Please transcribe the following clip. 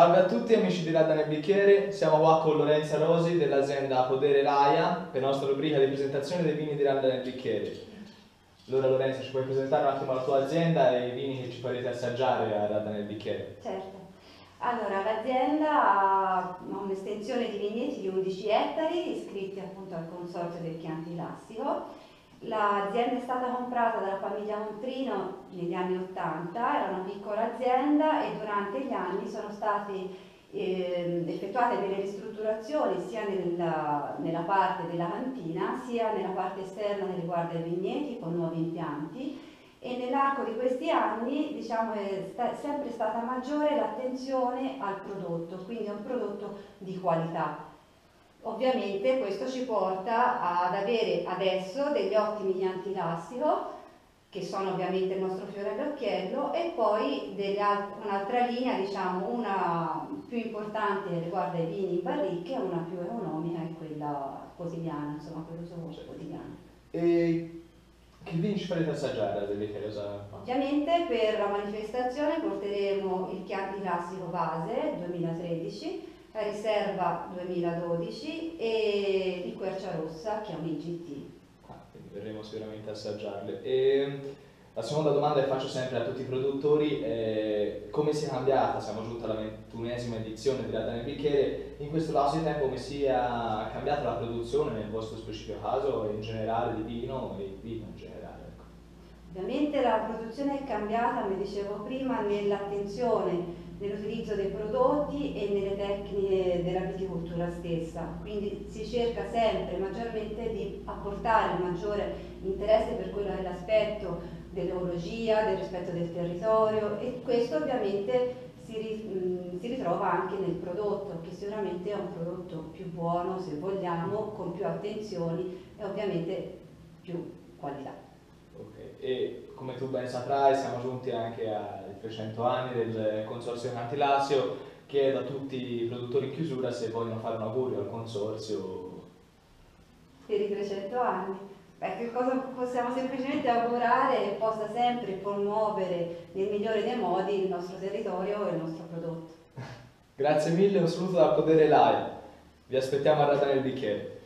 Salve a tutti amici di Radda nel Bicchiere, siamo qua con Lorenza Rosi dell'azienda Podere Laia per la nostra rubrica di presentazione dei vini di Radda nel Bicchiere. Allora Lorenza ci puoi presentare un attimo la tua azienda e i vini che ci farete assaggiare a Radda nel Bicchiere? Certo. Allora, l'azienda ha un'estensione di vigneti di 11 ettari iscritti appunto al consorzio del Chianti Lassico L'azienda è stata comprata dalla famiglia Montrino negli anni 80, era una piccola azienda e durante gli anni sono state eh, effettuate delle ristrutturazioni sia nella, nella, parte della cantina sia nella parte esterna che riguarda i vigneti con nuovi impianti e nell'arco di questi anni diciamo, è sta, sempre stata maggiore l'attenzione al prodotto, quindi è un prodotto di qualità. Ovviamente questo ci porta ad avere adesso degli ottimi antilassico che sono ovviamente il nostro fiore all'occhiello e poi un'altra linea, diciamo una più importante riguarda i vini in barricche e una più economica è quella quotidiana, insomma quell'uso quotidiano. E che vini ci farete assaggiare Ovviamente per la manifestazione porteremo il Chianti Classico Base 2013 la riserva 2012 e di Quercia Rossa che è un IGT. Ah, verremo sicuramente a assaggiarle. E, la seconda domanda che faccio sempre a tutti i produttori è come si è cambiata, siamo giunti alla ventunesima edizione di nel Bicchiere, in questo lasso di tempo come sia cambiata la produzione nel vostro specifico caso e in generale di vino e vino in generale? Ecco. Ovviamente la produzione è cambiata, come dicevo prima, nell'attenzione nell'utilizzo dei prodotti e nelle tecniche della viticoltura stessa, quindi si cerca sempre maggiormente di apportare un maggiore interesse per quello che è l'aspetto dell'ecologia, del rispetto del territorio e questo ovviamente si, ritrova anche nel prodotto, che sicuramente è un prodotto più buono se vogliamo, con più attenzioni e ovviamente più qualità. Come tu ben saprai siamo giunti anche ai 300 anni del Consorzio Canti Lazio, chiedo a tutti i produttori in chiusura se vogliono fare un augurio al Consorzio. Per i 300 anni? Beh, che cosa possiamo semplicemente augurare che possa sempre promuovere nel migliore dei modi il nostro territorio e il nostro prodotto. Grazie mille, un saluto dal Podere Live. Vi aspettiamo a Rata nel Bicchiere.